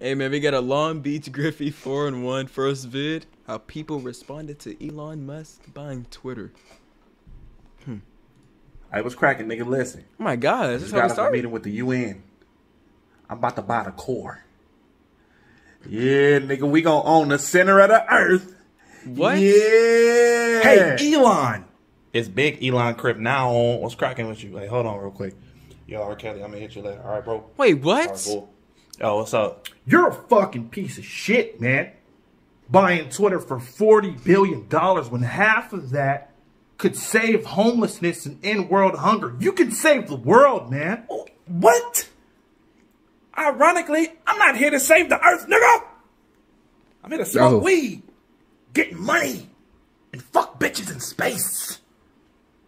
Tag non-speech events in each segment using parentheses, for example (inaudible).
Hey man, we got a Long Beach Griffy 4 and 1 first vid. How people responded to Elon Musk buying Twitter. Hmm. I was cracking, nigga. Listen. Oh my god, this is Just how got it off a started. meeting with the UN. I'm about to buy the core. Yeah, nigga, we gonna own the center of the earth. What? Yeah. Hey, Elon. It's big Elon Crip now on. What's cracking with you? Hey, hold on real quick. Yo, R. Kelly, I'm gonna hit you later. All right, bro. Wait, All right, what? Yo, what's up? You're a fucking piece of shit, man. Buying Twitter for $40 billion when half of that could save homelessness and end world hunger. You can save the world, man. What? Ironically, I'm not here to save the earth, nigga. I'm here to smoke Oh. weed, get money, and fuck bitches in space.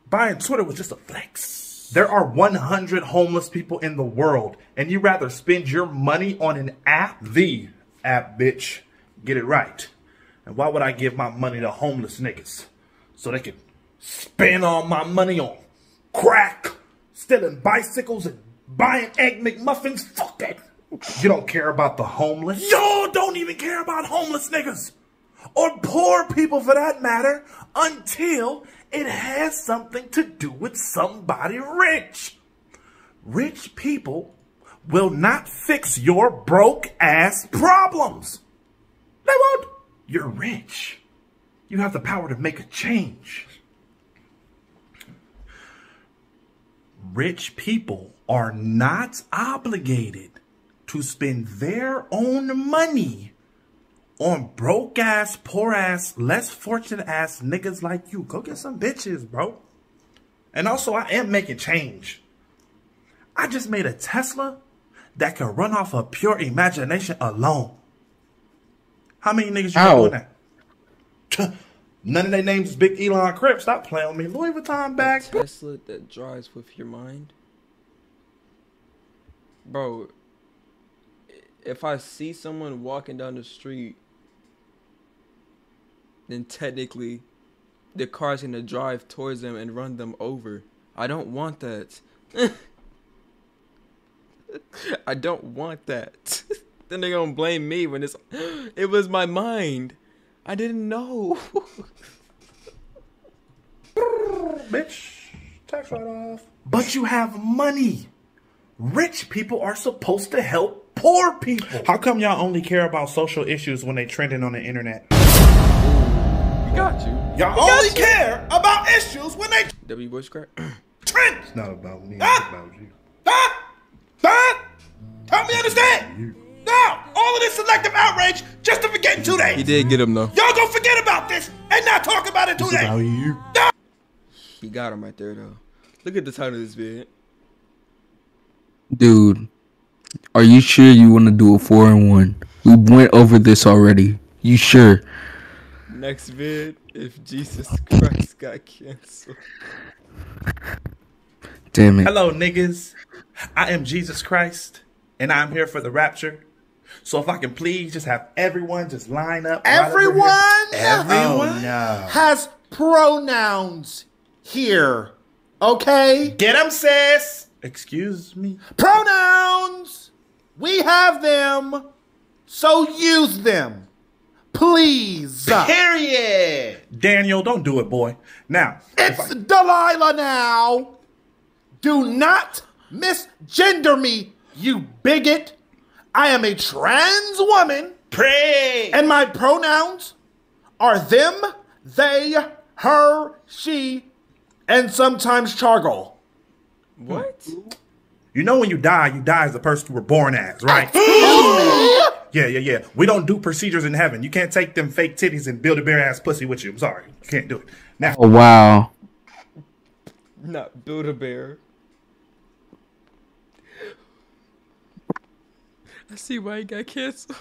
Buying Twitter was just a flex. There are 100 homeless people in the world, and you rather spend your money on an app? The app, bitch. Get it right. And why would I give my money to homeless niggas? So they can spend all my money on crack, stealing bicycles, and buying egg McMuffins? Fuck that. You don't care about the homeless? Y'all don't even care about homeless niggas or poor people for that matter until it has something to do with somebody rich. Rich people will not fix your broke ass problems. They won't. You're rich. You have the power to make a change. Rich people are not obligated to spend their own money on broke ass, poor ass, less fortunate ass niggas like you. Go get some bitches, bro. And also, I am making change. I just made a Tesla that can run off of pure imagination alone. How many niggas you got Ow. doing that? (laughs) None of their names is Big Elon Crip. Stop playing with me. Louis Vuitton bag. Tesla that drives with your mind? Bro, if I see someone walking down the street, then technically the car's gonna drive towards them and run them over. I don't want that. (laughs) I don't want that. (laughs) then they're gonna blame me when it's (gasps) it was my mind. I didn't know. (laughs) Bitch, tax write off. But you have money. Rich people are supposed to help poor people. How come y'all only care about social issues when they trending on the internet? We got you. Y'all only care about issues when they W Bushcraft. (clears throat) trend. It's not about me. Ah! about you. Huh? Huh? Help me understand. Now, all of this selective outrage just to forget in two days. He did get him though. Y'all gonna forget about this and not talk about it two days. you. He got him right there though. Look at the title of this vid. Dude, are you sure you want to do a four and one? We went over this already. You sure? Next vid, if Jesus Christ got canceled. Damn it. Hello, niggas. I am Jesus Christ, and I'm here for the rapture. So if I can please just have everyone just line up. Everyone, here. Everyone. Oh, no. has pronouns here. Okay? Get them, sis. Excuse me. Pronouns! We have them, so use them. Please. Period. Daniel, don't do it, boy. Now, It's I- Delilah now. Do not misgender me, you bigot. I am a trans woman, pray. and my pronouns are them, they, her, she, and sometimes charcoal. What? You know when you die, you die as the person you were born as, right? (gasps) yeah, yeah, yeah. We don't do procedures in heaven. You can't take them fake titties and build a bare ass pussy with you. I'm sorry. You can't do it. Now, Oh wow. Not Build a Bear. I see why he got canceled.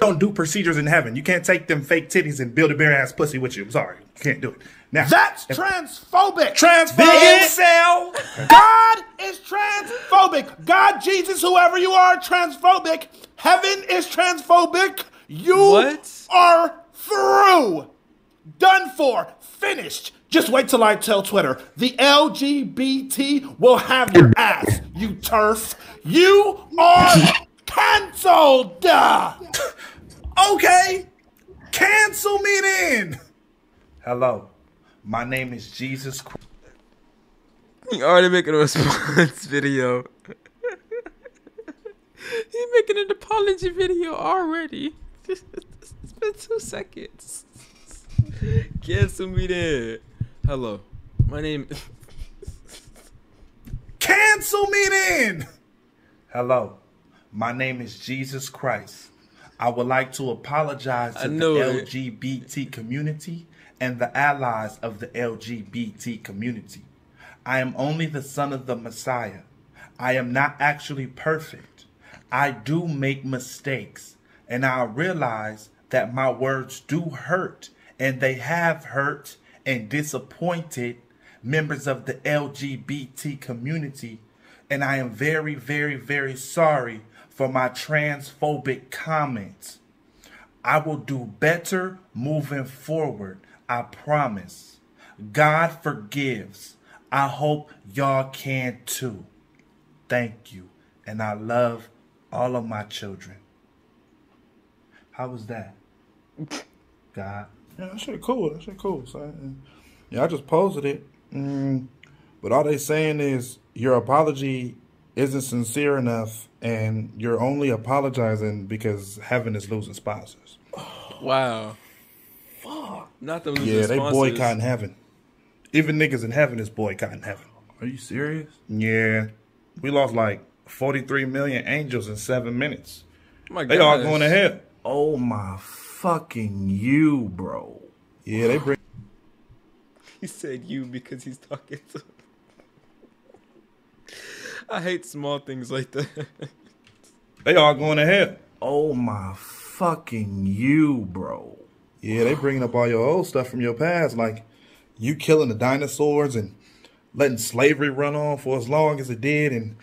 don't do procedures in heaven. You can't take them fake titties and build a bare ass pussy with you. I'm sorry. You can't do it. Now, That's transphobic. transphobic. Incel. God is transphobic. God, Jesus, whoever you are, transphobic. Heaven is transphobic. You What? are through. Done for. Finished. Just wait till I tell Twitter. The LGBT will have your ass, you turf. You are canceled. (laughs) Okay. Cancel me then. Hello. My name is Jesus Christ. He already making a response (laughs) video. (laughs) He's making an apology video already. (laughs) it's been two seconds. Cancel me then. Hello. My name Cancel me then. Hello. My name is Jesus Christ. I would like to apologize to the it. LGBT community and the allies of the LGBT community. I am only the son of the Messiah. I am not actually perfect. I do make mistakes, and I realize that my words do hurt, and they have hurt and disappointed members of the LGBT community. And I am very, very, very sorry for my transphobic comments. I will do better moving forward. I promise. God forgives. I hope y'all can too. Thank you. And I love all of my children. How was that? God. Yeah, that shit cool. That shit cool. son. yeah, I just posted it. Mm, but all they saying is your apology isn't sincere enough, and you're only apologizing because heaven is losing sponsors. Wow. Fuck. Not them losing Yeah, they sponsors. boycotting heaven. Even niggas in heaven is boycotting heaven. Are you serious? Yeah, we lost like 43 million angels in seven minutes. Oh my They all going to hell. Oh my fucking you, bro. Yeah, they bring. (laughs) He said you because he's talking to. I hate small things like that. They all going to hell. Oh my fucking you, bro. Yeah, they bringing up all your old stuff from your past, like you killing the dinosaurs and letting slavery run on for as long as it did, and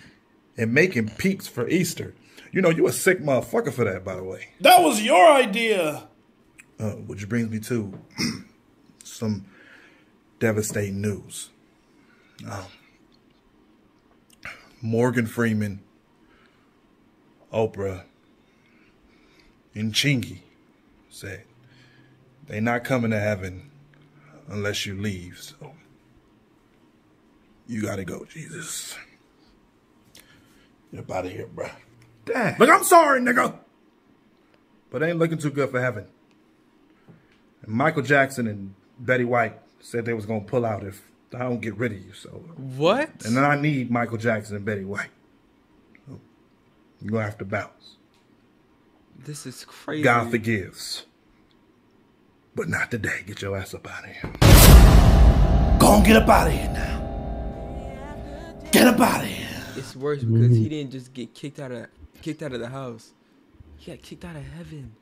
and making peaks for Easter. You know, you a sick motherfucker for that, by the way. That was your idea. Uh, which brings me to (clears throat) some devastating news. Um, Morgan Freeman, Oprah, and Chingy said they not coming to heaven unless you leave. So you gotta go, Jesus. Get up out of here, bruh. Dad. Look, I'm sorry, nigga. But ain't looking too good for heaven. And Michael Jackson and Betty White said they was gonna pull out if I don't get rid of you. So, what? and then I need Michael Jackson and Betty White. So, you gonna have to bounce. This is crazy. God forgives, but not today. Get your ass up out of here. Go on, get up out of here now. Get up out of here. It's worse because he didn't just get kicked out of kicked out of the house. He got kicked out of heaven.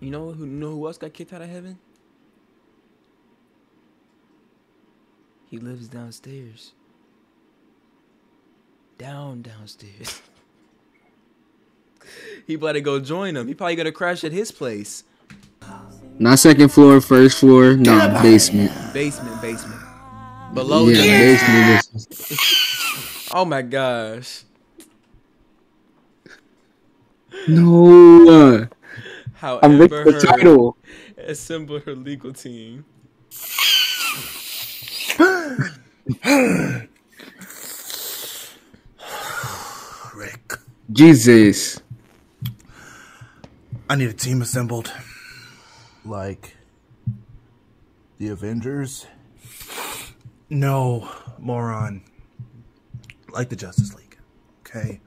You know who know who else got kicked out of heaven? He lives downstairs. Down downstairs. (laughs) he about to go join him. He probably gonna crash at his place. Not second floor, first floor, no basement. Basement, basement. Below Yeah, that. basement. basement. (laughs) Oh my gosh. No, uh, How I'm looking the title. assembled her legal team. Rick. Jesus. I need a team assembled. Like the Avengers? No, moron. Like the Justice League. Okay.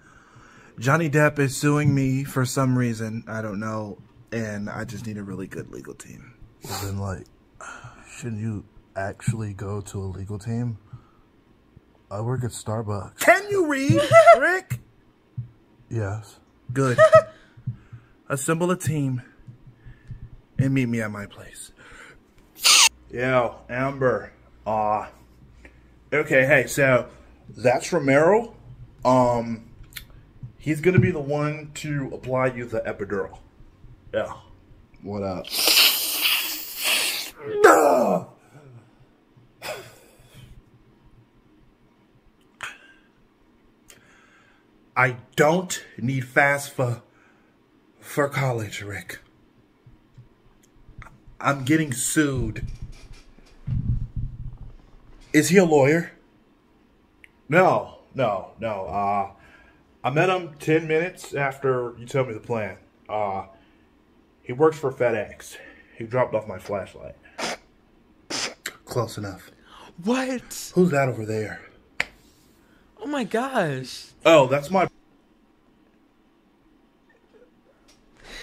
Johnny Depp is suing me for some reason. I don't know. And I just need a really good legal team. Well, then, like, shouldn't you actually go to a legal team? I work at Starbucks. Can you read, (laughs) Rick? Yes. Good. Assemble a team and meet me at my place. Yo, Amber. Uh okay, hey, so that's Romero. Um he's gonna be the one to apply you the epidural. Yeah. What up? I don't need fast for for college, Rick. I'm getting sued. Is he a lawyer? No, no, no. Uh, I met him 10 minutes after you told me the plan. Uh, he works for FedEx. He dropped off my flashlight. Close enough. What? Who's that over there? Oh my gosh. Oh, that's my.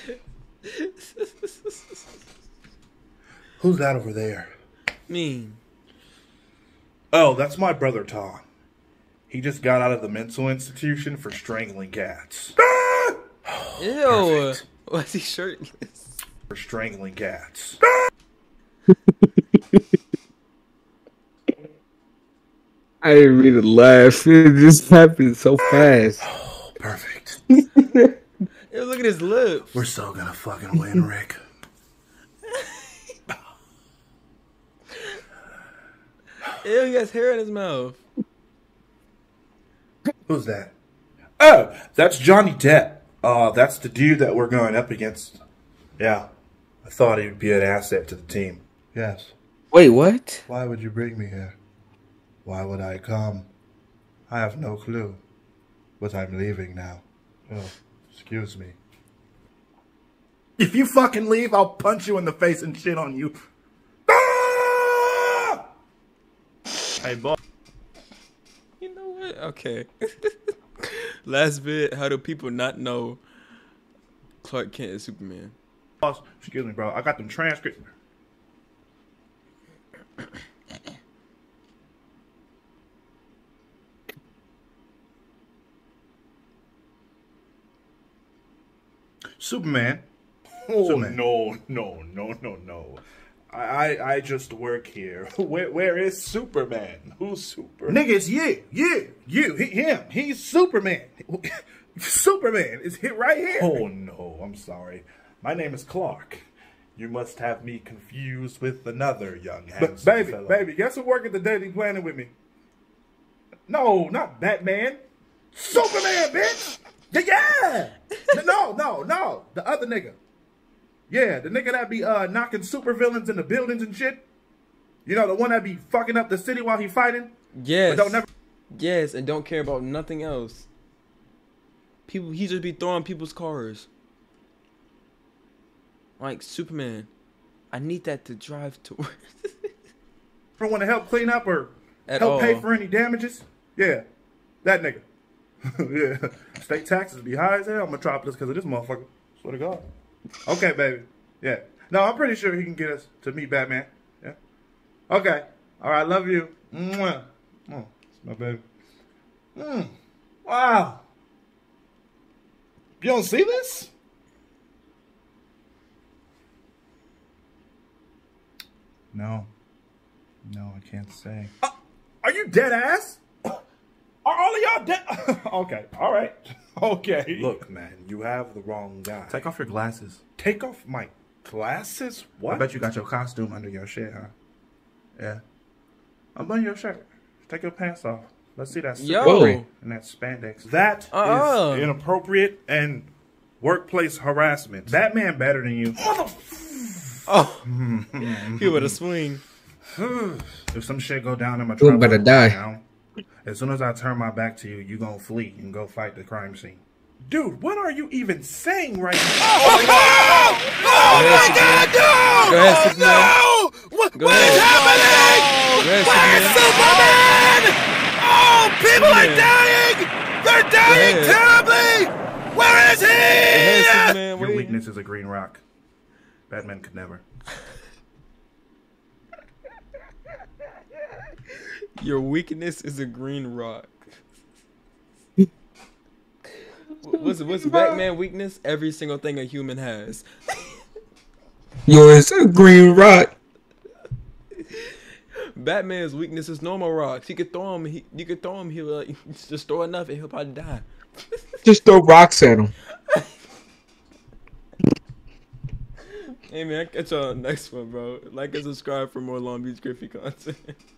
(laughs) Who's that over there? Me. Oh, that's my brother Tom. He just got out of the mental institution for strangling cats. (gasps) Ew. Why is he shirtless? For strangling cats. (laughs) I didn't mean to laugh. (laughs) It just happened so fast. Oh, perfect. Ew, look at his lips. We're so gonna fucking win, (laughs) Rick. Ew, he has hair in his mouth. Who's that? Oh, that's Johnny Depp. Uh, that's the dude that we're going up against. Yeah. I thought he would be an asset to the team. Yes. Wait, what? Why would you bring me here? Why would I come? I have no clue. But I'm leaving now. Oh, excuse me. If you fucking leave, I'll punch you in the face and shit on you. Ah! Hey, boy. You know what? Okay. (laughs) Last bit. How do people not know Clark Kent is Superman? Boss, excuse me, bro. I got them transcripts. Superman. Oh Superman. no, no, no, no, no. I, I I just work here. (laughs) Where where is Superman? Who's Super? Nigga, it's you. You. You. He, him. He's Superman. (laughs) Superman is hit right here. Oh no, I'm sorry. My name is Clark. You must have me confused with another young handsome baby, fellow. baby, guess who work at the Daily Planet with me? No, not Batman. Superman, bitch. Yeah, yeah. no, no, no. The other nigga. Yeah, the nigga that be uh knocking supervillains in the buildings and shit. You know, the one that be fucking up the city while he fighting. Yes. But don't never Yes, and don't care about nothing else. People, he just be throwing people's cars. Like Superman, I need that to drive to. (laughs) want to help clean up or At help pay for any damages. Yeah, that nigga. (laughs) yeah, state taxes be high as hell, Metropolis, because of this motherfucker. Swear to God. Okay, baby. Yeah. No, I'm pretty sure he can get us to meet Batman. Yeah. Okay. All right. Love you. Mwah. Oh, it's my baby. Mm. Wow. You don't see this? No. No, I can't say. Are you dead ass? Are all of y'all dead? (laughs) okay, all right. (laughs) Okay. Look, man, you have the wrong guy. Take off your glasses. Take off my glasses? What? I bet you got your costume under your shirt, huh? Yeah. I'm under your shirt. Take your pants off. Let's see that Yo. and that spandex. That is Uh-uh. inappropriate and workplace harassment. Batman better than you. (laughs) oh, he with a swing. (sighs) If some shit go down in my You better die. As soon as I turn my back to you, you gonna flee and go fight the crime scene. Dude, what are you even saying right now? Oh, oh, oh, oh my God, no! Go ahead, Superman. What, Go ahead. happening? Go ahead, Where's Superman. Superman? Oh, people are dying! They're dying terribly! Where is Go ahead, he? Your weakness is a green rock. Batman could never. Your weakness is a green rock. what's what's Batman weakness? Every single thing a human has. Yours a green rock. Batman's weakness is normal rocks. He could throw him. He, you could throw him. He'll uh, (laughs) just throw enough, and he'll probably die. (laughs) Just throw rocks at him. Hey man, catch y'all next one, bro. Like and subscribe for more Long Beach Griffy content. (laughs)